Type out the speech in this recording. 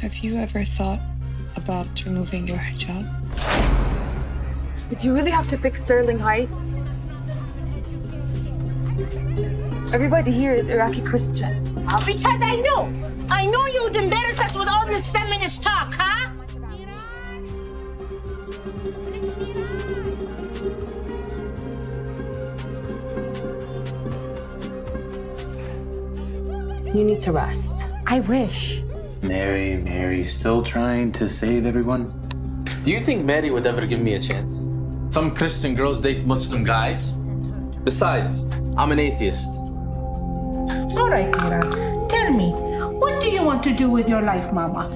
Have you ever thought about removing your hijab? Do you really have to pick Sterling Heights? Everybody here is Iraqi Christian. Oh, because I know. I know you'd embarrass us with all this feminist talk, huh? You need to rest. I wish. Mary, Mary, still trying to save everyone? Do you think Mary would ever give me a chance? Some Christian girls date Muslim guys. Besides, I'm an atheist. All right, Mira. Tell me, what do you want to do with your life, Mama?